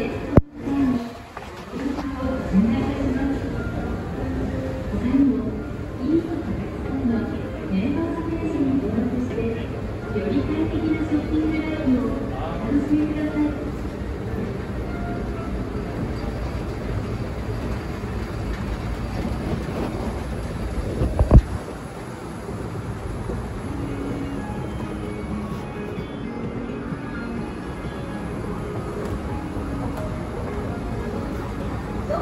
Yeah.